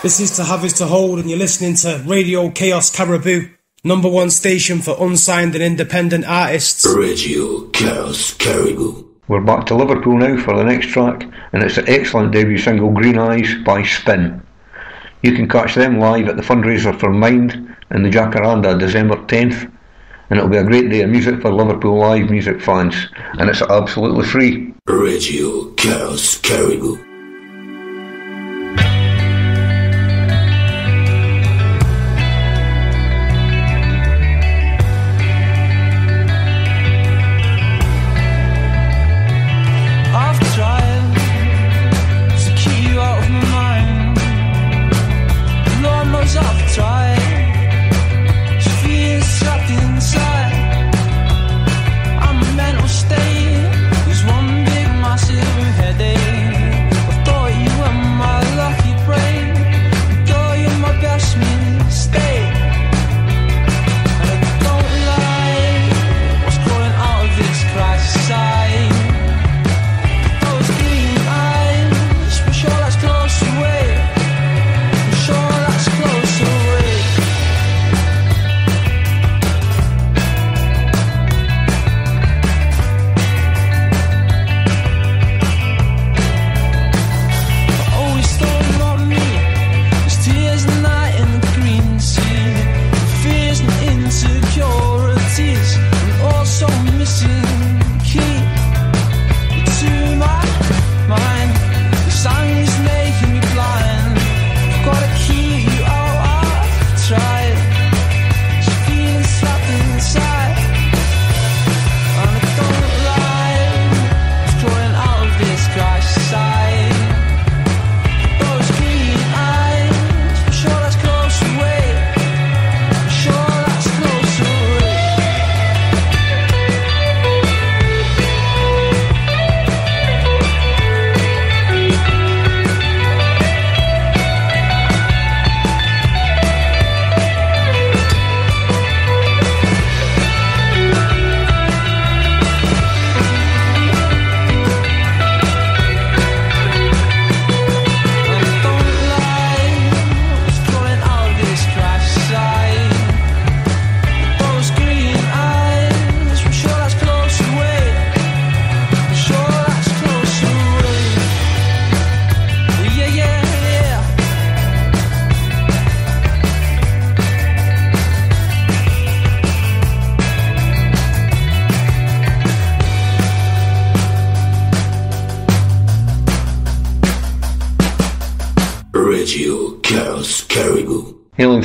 This is To Have Is To Hold, and you're listening to Radio Chaos Caribou, number one station for unsigned and independent artists. Radio Chaos Caribou. We're back to Liverpool now for the next track, and it's the excellent debut single Green Eyes by SPINN. You can catch them live at the fundraiser for Mind in the Jacaranda December 10th, and it'll be a great day of music for Liverpool live music fans, and it's absolutely free. Radio Chaos Caribou.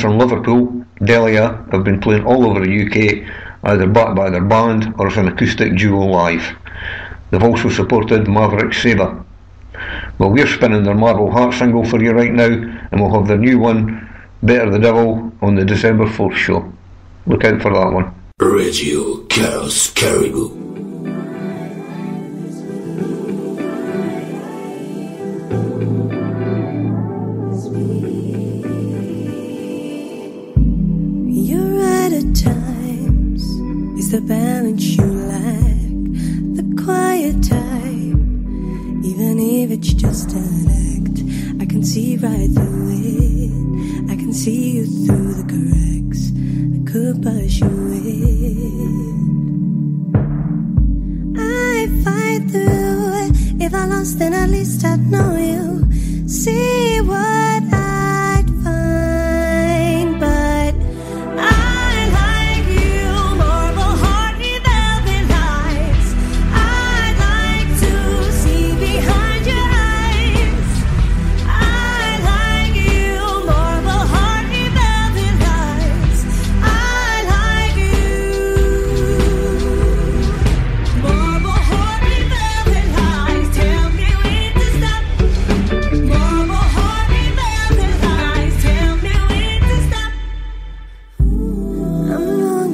From Liverpool, Deliah have been playing all over the UK, either backed by their band or as an acoustic duo live. They've also supported Maverick Sabre. Well, we're spinning their Marble Heart single for you right now, and we'll have their new one, Better the Devil, on the December 4th show. Look out for that one. Radio Chaos Caribou. Time, even if it's just an act. I can see right through it, I can see you through the cracks. I could push you in. I fight through it If I lost, then at least I'd know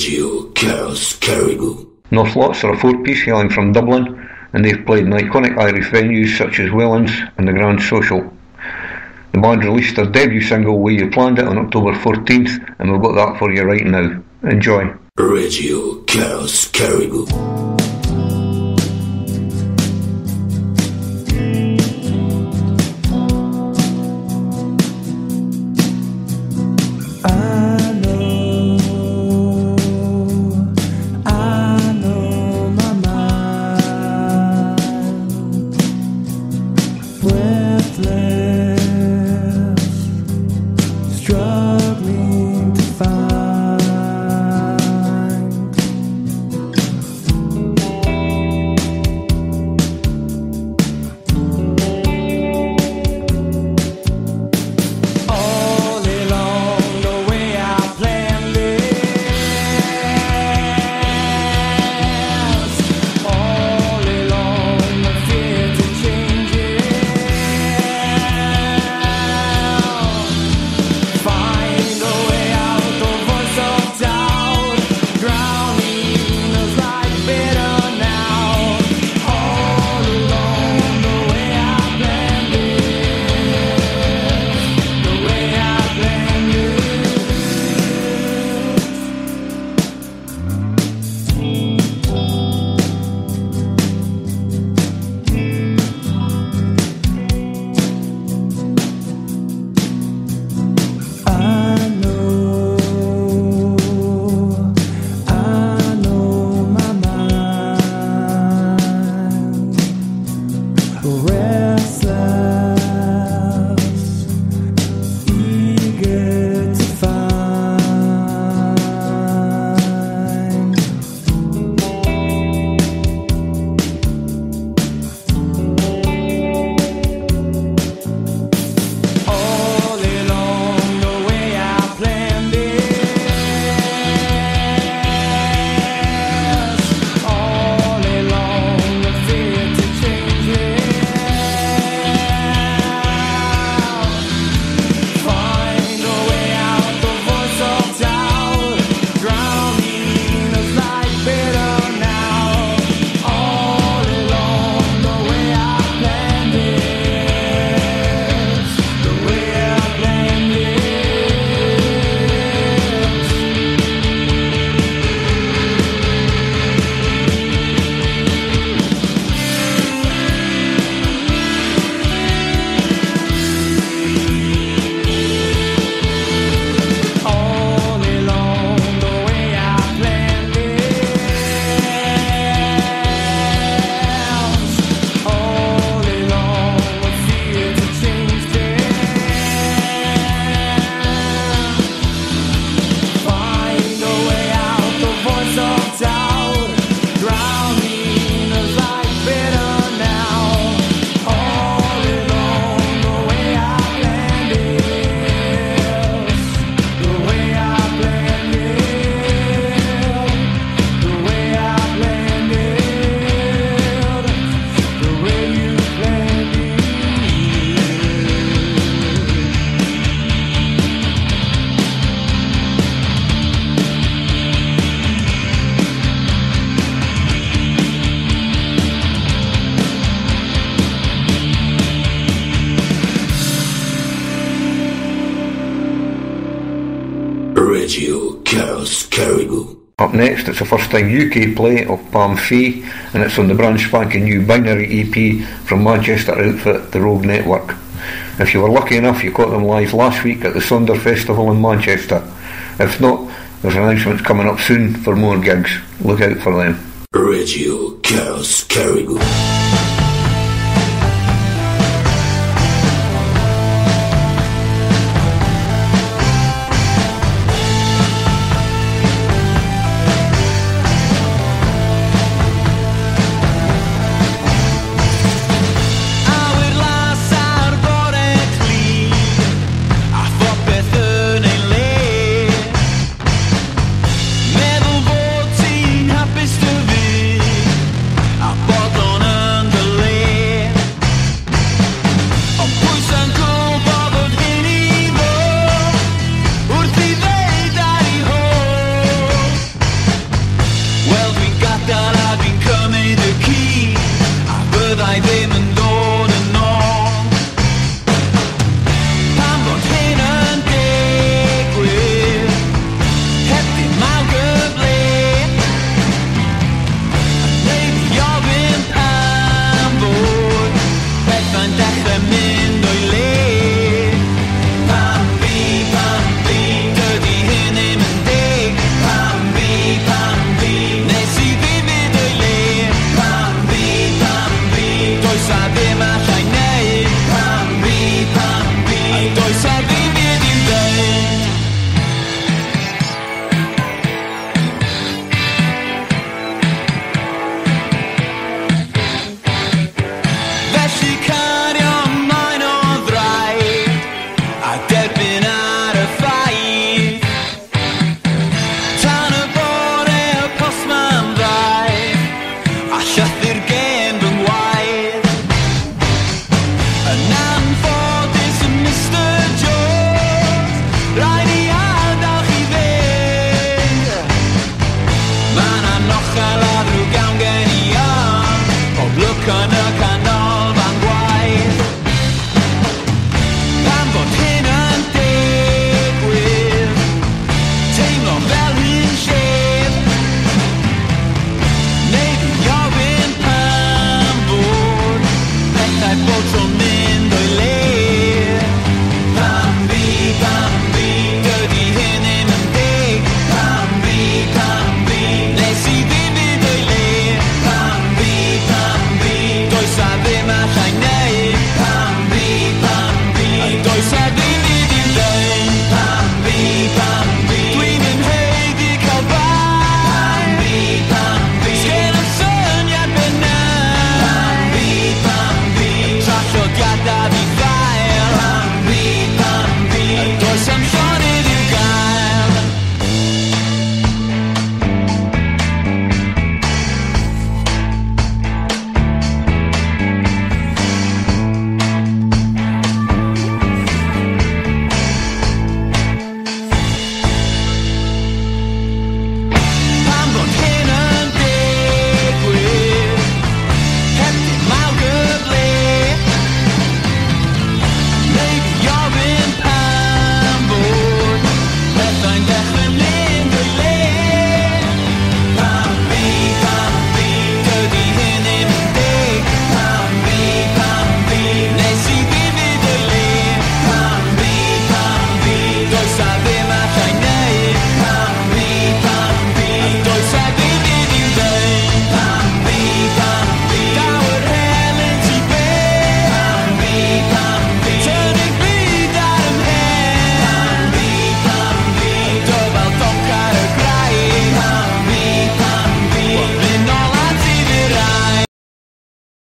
Chaos Caribou. North Lotts are a four-piece hailing from Dublin, and they've played in iconic Irish venues such as Whelan's and the Grand Social. The band released their debut single Where You Planned It on October 14th, and we've got that for you right now. Enjoy. Radio Chaos Caribou. Up next, it's the first time UK play of Pam Fi, and it's on the brand spanking new Binary EP from Manchester outfit The Rogue Network. If you were lucky enough, you caught them live last week at the Sonder Festival in Manchester. If not, there's announcements coming up soon for more gigs. Look out for them. Radio Chaos Caribou.